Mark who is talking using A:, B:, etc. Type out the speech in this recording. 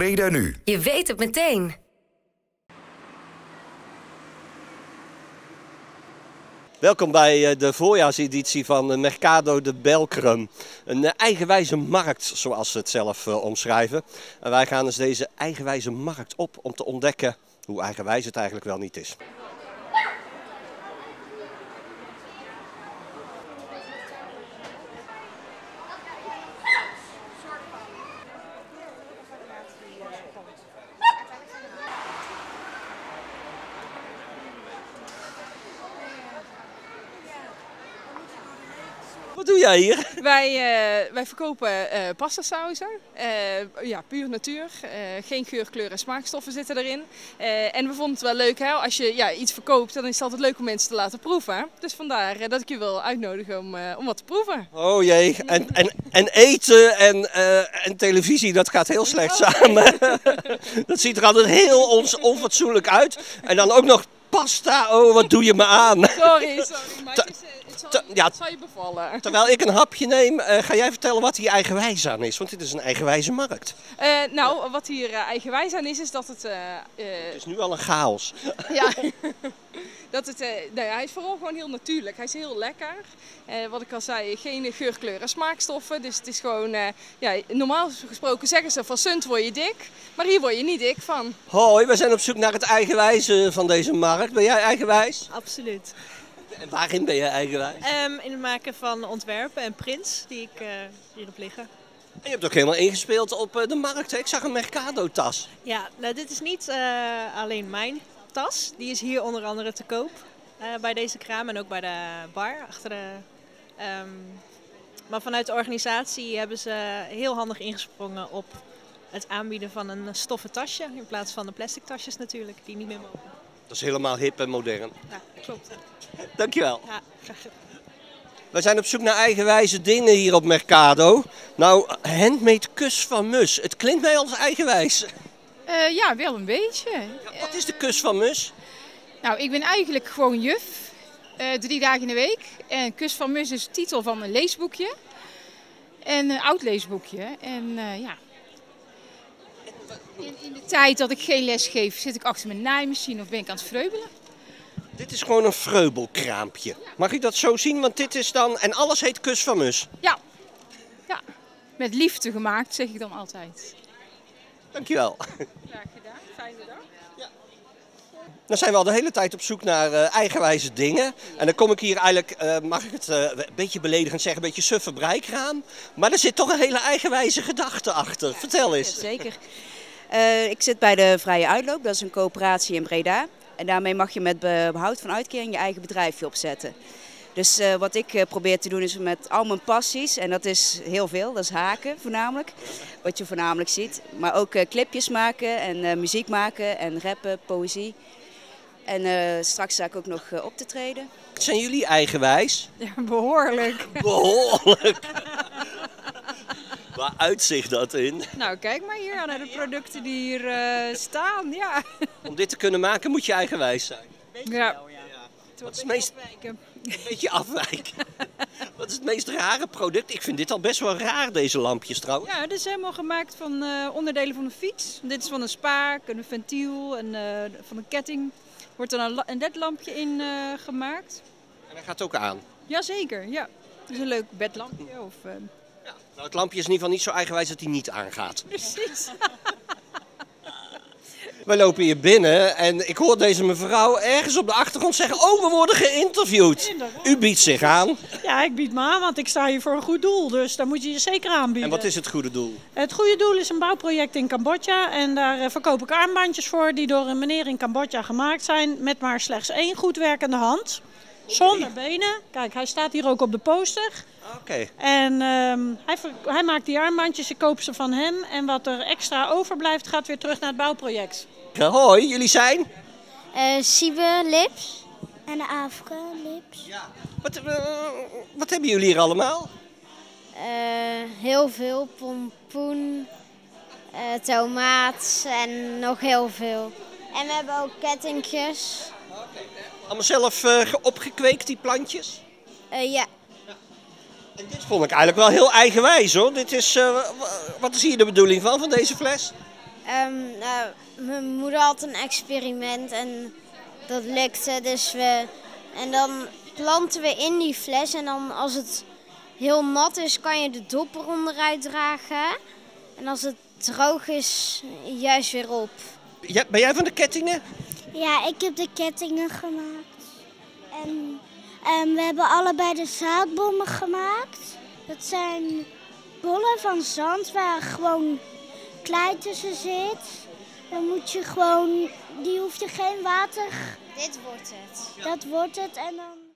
A: Breda nu.
B: Je weet het meteen.
C: Welkom bij eh, de voorjaarseditie van eh, Mercado de Belkrum. Een eh, eigenwijze markt, zoals ze het zelf omschrijven. En wij gaan dus deze eigenwijze markt op om te ontdekken hoe eigenwijs het eigenlijk wel niet is. Wat doe jij hier?
D: Wij, eh, wij verkopen pastasauzen. Eh, ja, puur natuur. Geen geur, kleur en smaakstoffen zitten erin. En we vonden het wel leuk, hè? als je ja, iets verkoopt, dan is het altijd leuk om mensen te laten proeven. Dus vandaar dat ik je wil uitnodigen om, om wat te proeven.
C: Oh jee, en, en, en eten en, en televisie, dat gaat heel slecht samen. dat ziet er altijd heel ons onfatsoenlijk uit. En dan ook nog pasta, oh wat doe je me aan.
D: Sorry, sorry, maar het, is, eh, het, zal, het je bevallen.
C: Terwijl ik een hapje neem, eh, ga jij vertellen wat hier eigenwijs aan is? Want dit is een eigenwijze markt.
D: Eh, nou, wat hier eigenwijs aan is, is dat het...
C: Het is nu al een chaos.
D: Ja, dat het, eh, nou ja, hij is vooral gewoon heel natuurlijk. Hij is heel lekker. Eh, wat ik al zei, geen geur, kleur en smaakstoffen. Dus het is gewoon, eh, ja, normaal gesproken zeggen ze van sunt word je dik. Maar hier word je niet dik van.
C: Hoi, we zijn op zoek naar het eigenwijze van deze markt. Ben jij eigenwijs?
E: Absoluut.
C: En waarin ben jij eigenwijs?
E: Ehm, in het maken van ontwerpen en prints die ik eh, hierop liggen.
C: En je hebt ook helemaal ingespeeld op eh, de markt. Hè? Ik zag een Mercado-tas.
E: Ja, nou dit is niet eh, alleen mijn tas. Die is hier onder andere te koop eh, bij deze kraam en ook bij de bar achter de... ehm, maar vanuit de organisatie hebben ze heel handig ingesprongen op het aanbieden van een stoffen tasje. In plaats van de plastic tasjes natuurlijk, die niet meer mogen.
C: Dat is helemaal hip en modern.
E: Ja, klopt.
C: Dankjewel.
E: Ja, graag gedaan.
C: We zijn op zoek naar eigenwijze dingen hier op Mercado. Nou, handmade kus van mus. Het klinkt mij als eigenwijs.
F: Eh, ja, wel een beetje.
C: Wat is de kus van mus?
F: Nou, ik ben eigenlijk gewoon juf. eh, drie dagen in de week. En Kus van Mus is de titel van een leesboekje. En een oud leesboekje. En eh, ja. In, in de tijd dat ik geen les geef, zit ik achter mijn naaimachine of ben ik aan het vreubelen.
C: Dit is gewoon een vreubelkraampje. Mag ik dat zo zien? Want dit is dan... En alles heet kus van mus.
F: Ja. ja. Met liefde gemaakt, zeg ik dan altijd.
C: Dankjewel.
F: Graag gedaan. Fijne dag.
C: Dan zijn we al de hele tijd op zoek naar eh, eigenwijze dingen. En dan kom ik hier eigenlijk, eh, mag ik het eh, een beetje beledigend zeggen, een beetje suffe breikraam. Maar er zit toch een hele eigenwijze gedachte achter. Vertel eens.
G: Zeker. Ik zit bij de Vrije Uitloop, dat is een coöperatie in Breda. En daarmee mag je met be- behoud van uitkering je eigen bedrijfje opzetten. Dus eh, wat ik eh, probeer te doen is met al mijn passies, en dat is heel veel, dat is haken voornamelijk, wat je voornamelijk ziet. Maar ook eh, clipjes maken en eh, muziek maken en rappen, poëzie. En eh, straks sta ik ook nog eh, op te treden.
C: Zijn jullie eigenwijs?
D: Ja, behoorlijk.
C: Behoorlijk. Waar uitzicht dat in?
D: Nou, kijk maar hier naar de producten die hier eh, staan. Ja.
C: Om dit te kunnen maken moet je eigenwijs zijn.
D: ja.
C: Wat is het meest... Een beetje afwijken. Wat is het meest rare product? Ik vind dit al best wel raar, deze lampjes trouwens.
H: Ja, dit is helemaal gemaakt van eh, onderdelen van een fiets. Dit is van een spaak, een ventiel, en, eh, van een ketting. Wordt er een, een ledlampje in eh, gemaakt.
C: En hij gaat ook aan.
H: Jazeker, ja. Het is een leuk bedlampje. Of, eh,
C: Nou, het lampje is in ieder geval niet zo eigenwijs dat hij niet aangaat.
H: precies.
C: We lopen hier binnen en ik hoor deze mevrouw ergens op de achtergrond zeggen... Oh, we worden geïnterviewd. U biedt zich aan.
I: Ja, ik bied me aan, want ik sta hier voor een goed doel. Dus daar moet je je zeker aanbieden.
C: En wat is het goede doel?
I: Het goede doel is een bouwproject in Cambodja. En daar eh, verkoop ik armbandjes voor die door een meneer in Cambodja gemaakt zijn. Met maar slechts één goed werkende hand. Zonder benen. Kijk, hij staat hier ook op de poster.
C: Oké.
I: En ehm, hij, hij maakt die armbandjes, ik koop ze van hem. En wat er extra overblijft gaat weer terug naar het bouwproject.
C: Hoi, jullie zijn?
J: Eh Siebe Lips. En Afrika Lips.
C: Wat, eh, wat hebben jullie hier allemaal?
J: Eh, heel veel pompoen, eh, tomaat en nog heel veel. En we hebben ook kettingjes.
C: Allemaal zelf eh, ge- opgekweekt, die plantjes?
J: Eh, ja,
C: En dit vond ik eigenlijk wel heel eigenwijs hoor. Dit is, eh, wa- wat is hier de bedoeling van, van deze fles?
J: Eh, Ehm, nou, mijn moeder had een experiment en dat lukte. Dus we, en dan planten we in die fles en dan als het heel nat is, kan je de dop eronder dragen. En als het droog is, juist weer op.
C: Ja, ben jij van de kettingen?
J: Ja, ik heb de kettingen gemaakt. En we hebben allebei de zaadbommen gemaakt. Dat zijn bollen van zand waar gewoon klei tussen zit. Dan moet je gewoon, die hoef je geen water.
A: Dit wordt het.
J: Dat wordt het en dan...